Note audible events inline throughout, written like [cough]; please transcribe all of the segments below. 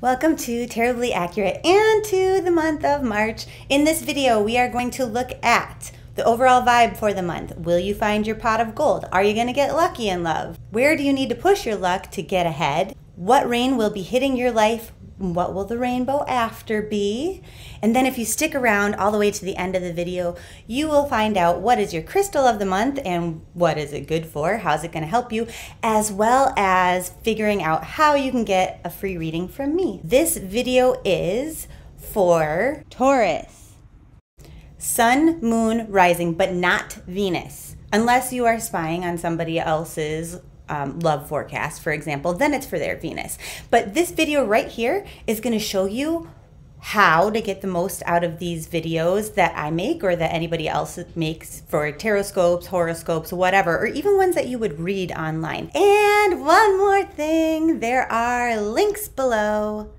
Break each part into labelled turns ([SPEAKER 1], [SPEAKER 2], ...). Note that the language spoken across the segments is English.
[SPEAKER 1] Welcome to Tarot-blee Accurate and to the month of March. In this video, we are going to look at the overall vibe for the month. Will you find your pot of gold? Are you going to get lucky in love? Where do you need to push your luck to get ahead? What rain will be hitting your life what will the rainbow after be? And then if you stick around all the way to the end of the video, you will find out what is your crystal of the month and what is it good for, how's it going to help you, as well as figuring out how you can get a free reading from me. This video is for Taurus. Sun, moon, rising, but not Venus. Unless you are spying on somebody else's um, love forecast, for example, then it's for their Venus. But this video right here is going to show you how to get the most out of these videos that I make or that anybody else makes for tarotscopes, horoscopes, whatever, or even ones that you would read online. And one more thing, there are links below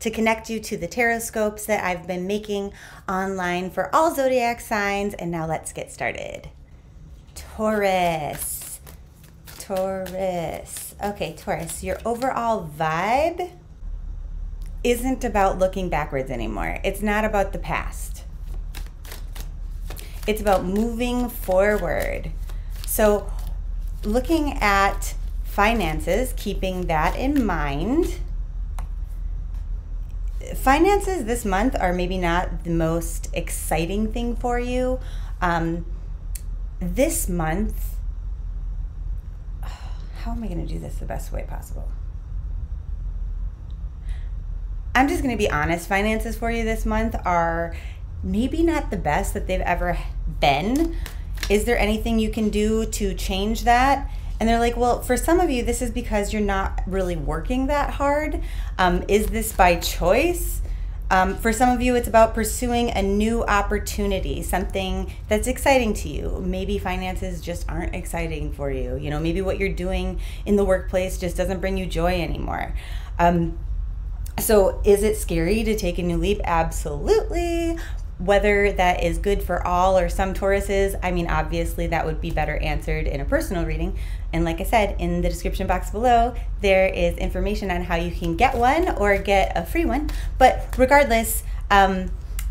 [SPEAKER 1] to connect you to the tarotscopes that I've been making online for all zodiac signs. And now let's get started. Taurus. Taurus. Okay, Taurus, your overall vibe isn't about looking backwards anymore. It's not about the past. It's about moving forward. So, looking at finances, keeping that in mind. Finances this month are maybe not the most exciting thing for you. Um, this month, how am I going to do this the best way possible? I'm just going to be honest. Finances for you this month are maybe not the best that they've ever been. Is there anything you can do to change that? And they're like, well, for some of you, this is because you're not really working that hard. Um, is this by choice? Um, for some of you, it's about pursuing a new opportunity, something that's exciting to you. Maybe finances just aren't exciting for you. You know, maybe what you're doing in the workplace just doesn't bring you joy anymore. Um, so, is it scary to take a new leap? Absolutely. Whether that is good for all or some Tauruses, I mean, obviously that would be better answered in a personal reading. And like I said, in the description box below, there is information on how you can get one or get a free one. But regardless, um,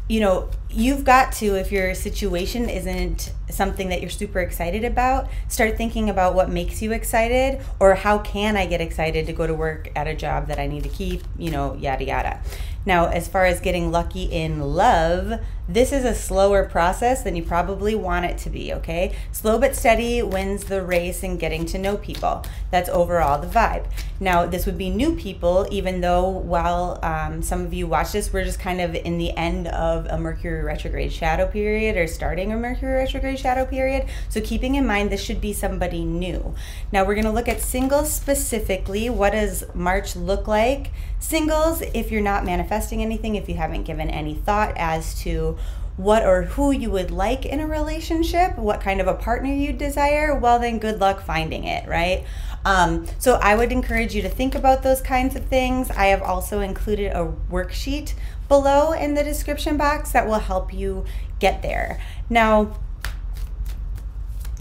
[SPEAKER 1] you know, you've got to, if your situation isn't something that you're super excited about, start thinking about what makes you excited or how can I get excited to go to work at a job that I need to keep, you know, yada yada. Now, as far as getting lucky in love, this is a slower process than you probably want it to be, okay? Slow but steady wins the race in getting to know people. That's overall the vibe. Now, this would be new people, even though while um, some of you watch this, we're just kind of in the end of a Mercury retrograde shadow period or starting a Mercury retrograde shadow period. So, keeping in mind, this should be somebody new. Now, we're gonna look at singles specifically. What does March look like? Singles, if you're not manifesting anything, if you haven't given any thought as to what or who you would like in a relationship, what kind of a partner you desire, well, then good luck finding it, right? Um, so I would encourage you to think about those kinds of things. I have also included a worksheet below in the description box that will help you get there. Now,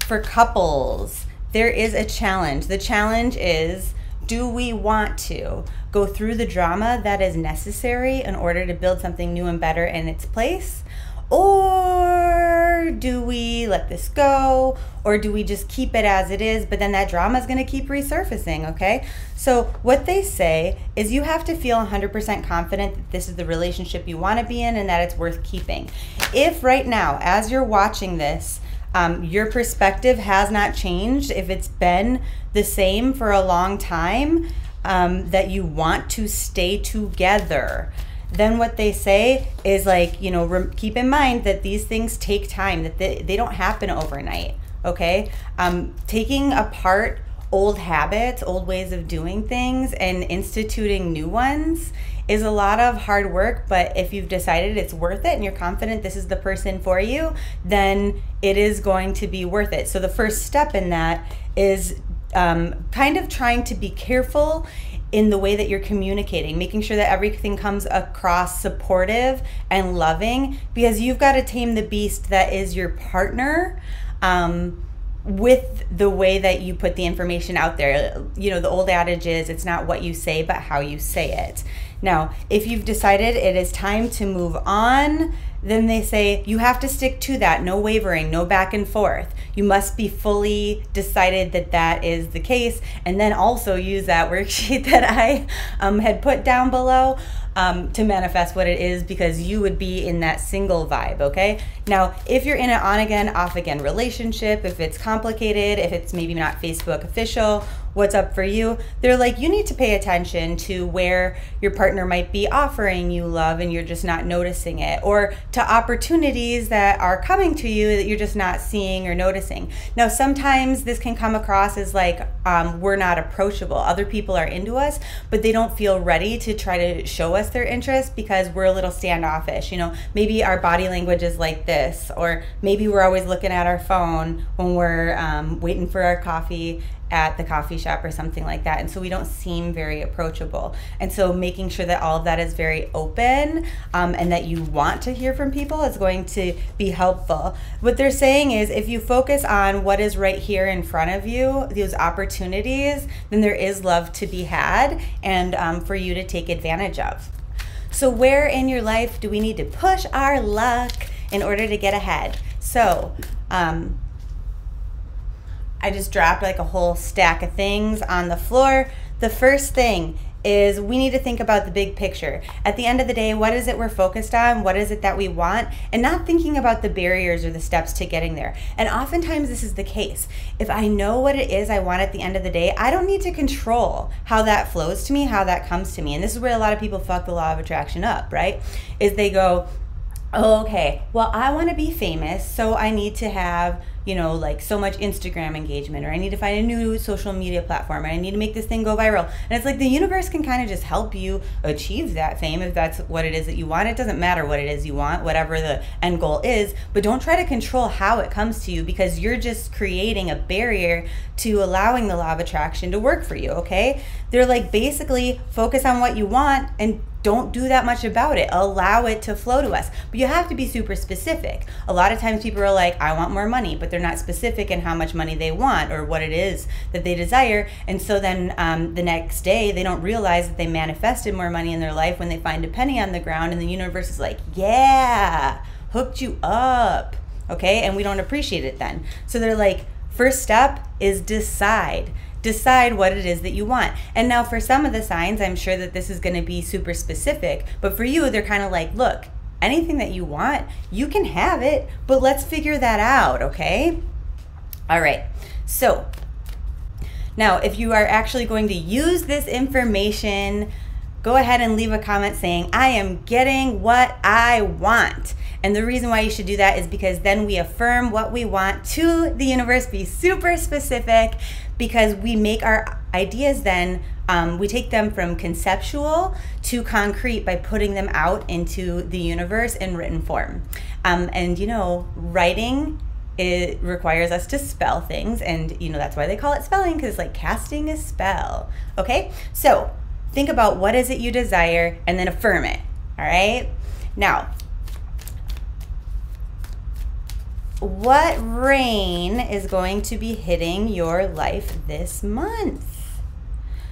[SPEAKER 1] for couples, there is a challenge. The challenge is do we want to go through the drama that is necessary in order to build something new and better in its place? Or do we let this go? Or do we just keep it as it is? But then that drama is going to keep resurfacing, okay? So, what they say is you have to feel 100% confident that this is the relationship you want to be in and that it's worth keeping. If right now, as you're watching this, um, your perspective has not changed, if it's been the same for a long time, um, that you want to stay together, then what they say is like, you know, keep in mind that these things take time, that they, they don't happen overnight. Okay. Um, taking apart old habits, old ways of doing things, and instituting new ones is a lot of hard work. But if you've decided it's worth it and you're confident this is the person for you, then it is going to be worth it. So the first step in that is um, kind of trying to be careful in the way that you're communicating, making sure that everything comes across supportive and loving because you've got to tame the beast that is your partner. Um, with the way that you put the information out there. You know, the old adage is it's not what you say, but how you say it. Now, if you've decided it is time to move on, then they say you have to stick to that. No wavering, no back and forth. You must be fully decided that that is the case. And then also use that [laughs] worksheet that I um, had put down below um, to manifest what it is because you would be in that single vibe, okay? Now, if you're in an on again, off again relationship, if it's complicated, if it's maybe not Facebook official, what's up for you, they're like, you need to pay attention to where your partner might be offering you love and you're just not noticing it, or to opportunities that are coming to you that you're just not seeing or noticing. Now, sometimes this can come across as like um, we're not approachable. Other people are into us, but they don't feel ready to try to show us their interest because we're a little standoffish. You know, maybe our body language is like this, or maybe we're always looking at our phone when we're um, waiting for our coffee at the coffee shop or something like that. And so we don't seem very approachable. And so making sure that all of that is very open um, and that you want to hear from people is going to be helpful. What they're saying is if you focus on what is right here in front of you, those opportunities, then there is love to be had and um, for you to take advantage of. So, where in your life do we need to push our luck in order to get ahead? So, um, I just dropped like a whole stack of things on the floor. The first thing is we need to think about the big picture. At the end of the day, what is it we're focused on? What is it that we want? And not thinking about the barriers or the steps to getting there. And oftentimes this is the case. If I know what it is I want at the end of the day, I don't need to control how that flows to me, how that comes to me. And this is where a lot of people fuck the law of attraction up, right? Is they go, okay, well, I want to be famous, so I need to have you know, like so much Instagram engagement, or I need to find a new social media platform, and I need to make this thing go viral. And it's like the universe can kind of just help you achieve that fame if that's what it is that you want. It doesn't matter what it is you want, whatever the end goal is, but don't try to control how it comes to you because you're just creating a barrier to allowing the law of attraction to work for you, okay? They're like basically focus on what you want and don't do that much about it. Allow it to flow to us. But you have to be super specific. A lot of times people are like, I want more money, but they're not specific in how much money they want or what it is that they desire. And so then um, the next day, they don't realize that they manifested more money in their life when they find a penny on the ground and the universe is like, yeah, hooked you up. Okay. And we don't appreciate it then. So they're like, first step is decide decide what it is that you want. And now, for some of the signs, I'm sure that this is going to be super specific, but for you, they're kind of like, look, anything that you want, you can have it, but let's figure that out, okay? All right, so now if you are actually going to use this information, go ahead and leave a comment saying, I am getting what I want. And the reason why you should do that is because then we affirm what we want to the universe, be super specific, because we make our ideas then um, we take them from conceptual to concrete by putting them out into the universe in written form. Um, and you know writing it requires us to spell things and you know that's why they call it spelling because like casting a spell. Okay? So think about what is it you desire and then affirm it all right now what rain is going to be hitting your life this month?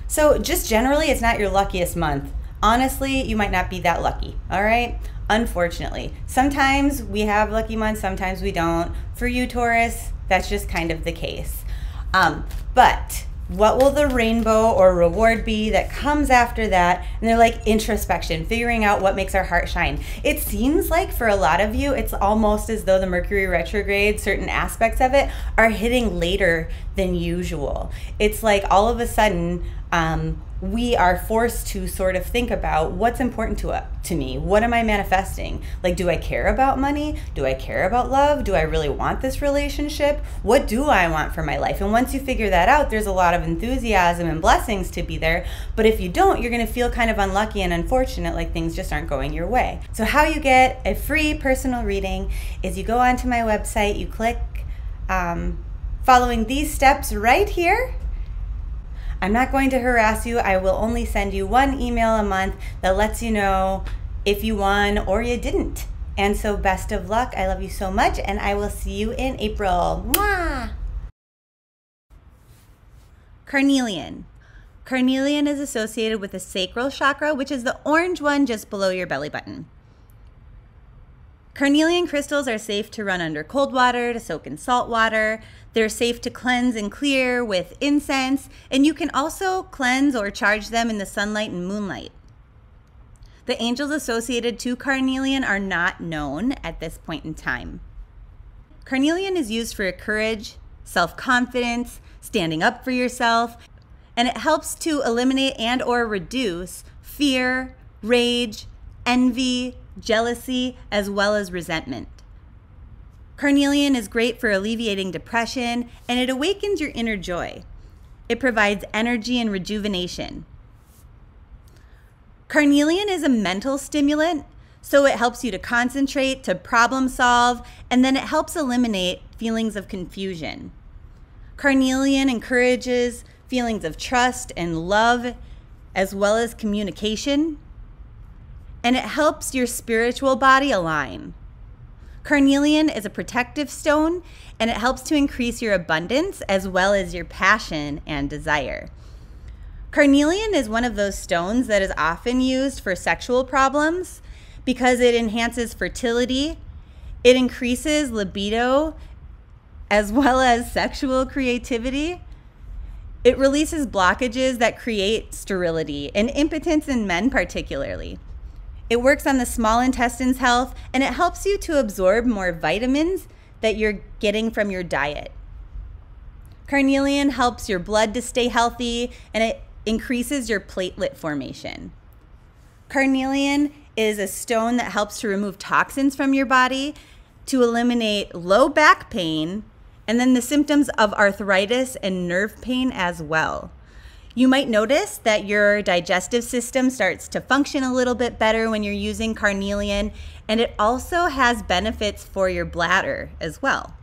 [SPEAKER 1] So, just generally, it's not your luckiest month. Honestly, you might not be that lucky, all right? Unfortunately, sometimes we have lucky months, sometimes we don't. For you, Taurus, that's just kind of the case. Um, but what will the rainbow or reward be that comes after that? And they're like introspection, figuring out what makes our heart shine. It seems like for a lot of you, it's almost as though the Mercury retrograde, certain aspects of it, are hitting later than usual. It's like all of a sudden, um, we are forced to sort of think about what's important to, uh, to me. What am I manifesting? Like, do I care about money? Do I care about love? Do I really want this relationship? What do I want for my life? And once you figure that out, there's a lot of enthusiasm and blessings to be there. But if you don't, you're going to feel kind of unlucky and unfortunate, like things just aren't going your way. So, how you get a free personal reading is you go onto my website, you click um, following these steps right here I'm not going to harass you. I will only send you one email a month that lets you know if you won or you didn't. And so, best of luck. I love you so much, and I will see you in April. Mwah! Carnelian. Carnelian is associated with the sacral chakra, which is the orange one just below your belly button. Carnelian crystals are safe to run under cold water, to soak in salt water. They're safe to cleanse and clear with incense, and you can also cleanse or charge them in the sunlight and moonlight. The angels associated to carnelian are not known at this point in time. Carnelian is used for courage, self confidence, standing up for yourself, and it helps to eliminate and or reduce fear, rage, envy, jealousy, as well as resentment. Carnelian is great for alleviating depression and it awakens your inner joy. It provides energy and rejuvenation. Carnelian is a mental stimulant, so it helps you to concentrate, to problem solve, and then it helps eliminate feelings of confusion. Carnelian encourages feelings of trust and love, as well as communication and it helps your spiritual body align. Carnelian is a protective stone and it helps to increase your abundance as well as your passion and desire. Carnelian is one of those stones that is often used for sexual problems because it enhances fertility, it increases libido, as well as sexual creativity. It releases blockages that create sterility and impotence in men, particularly. It works on the small intestine's health and it helps you to absorb more vitamins that you're getting from your diet. Carnelian helps your blood to stay healthy and it increases your platelet formation. Carnelian is a stone that helps to remove toxins from your body, to eliminate low back pain, and then the symptoms of arthritis and nerve pain as well. You might notice that your digestive system starts to function a little bit better when you're using carnelian, and it also has benefits for your bladder as well.